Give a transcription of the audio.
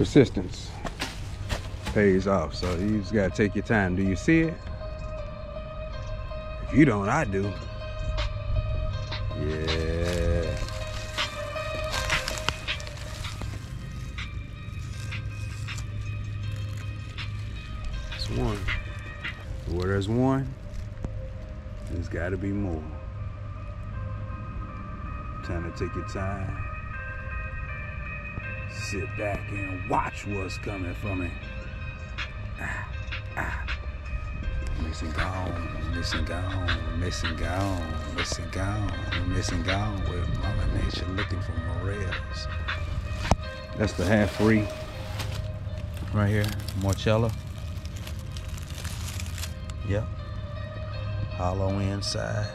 Persistence pays off. So you just gotta take your time. Do you see it? If you don't, I do. Yeah. That's one. Where there's one, there's gotta be more. Time to take your time. Sit back and watch what's coming for me. Ah, ah. Mason gone, Mason gone, Mason gone, Mason gone, Mason gone with Mama Nature looking for morels. That's the half free right here, Marcella. Yep. Hollow inside.